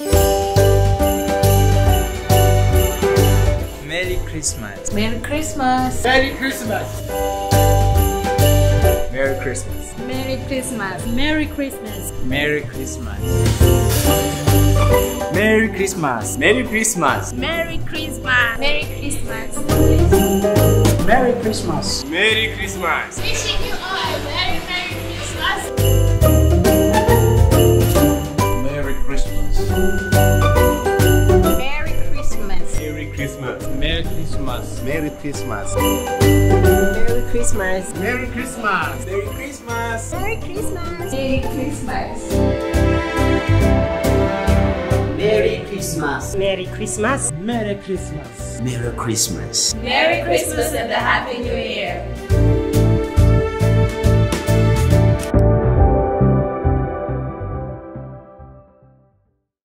Merry Christmas. Merry Christmas. Merry Christmas. Merry Christmas. Merry Christmas. Merry Christmas. Merry Christmas. Merry Christmas. Merry Christmas. Merry Christmas. Merry Christmas. Merry Christmas. Merry Christmas. Wishing you all Merry Christmas. Merry Christmas. Merry Christmas. Merry Christmas. Merry Christmas. Merry Christmas. Merry Christmas. Merry Christmas. Merry Christmas. Merry Christmas. Merry Christmas. Merry Christmas. Merry Christmas. Merry Christmas and a Happy New Year.